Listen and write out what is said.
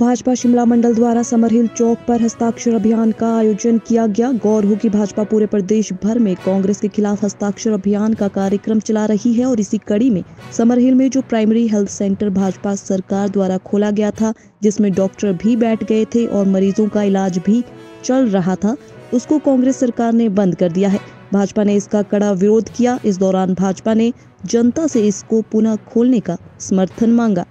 भाजपा शिमला मंडल द्वारा समरहिल चौक पर हस्ताक्षर अभियान का आयोजन किया गया। गौर हो कि भाजपा पूरे प्रदेश भर में कांग्रेस के खिलाफ हस्ताक्षर अभियान का कार्यक्रम चला रही है और इसी कड़ी में समरहिल में जो प्राइमरी हेल्थ सेंटर भाजपा सरकार द्वारा खोला गया था, जिसमें डॉक्टर भी बैठ गए थे और मरीजों का इलाज भी चल रहा था, उसको कांग्रेस सरकार ने बंद कर दिया है। भाजपा ने इसका कड़ा विरोध किया। इस दौरान भाजपा ने जनता से इसको पुनः खोलने का समर्थन मांगा।